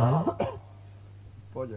啊，报警